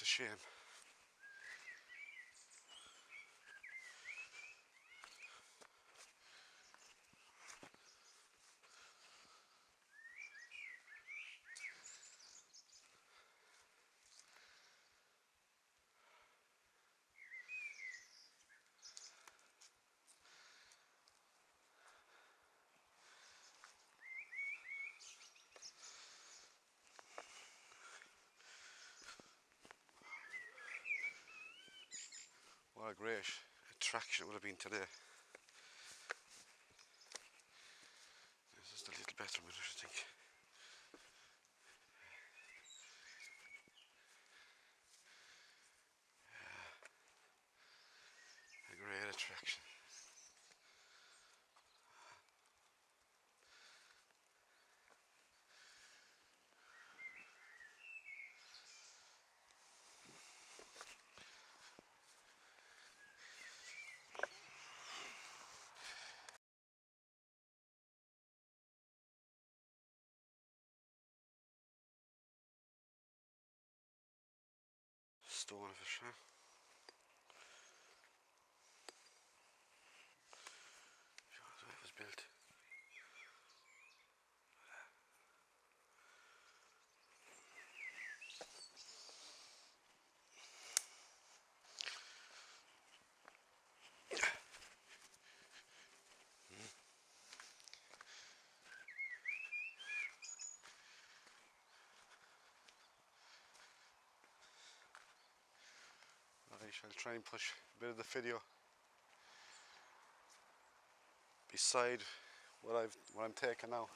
it's a shame. What a great attraction it would have been today. This is the little bathroom, I количество офиса I shall try and push a bit of the video beside what I've what I'm taking now.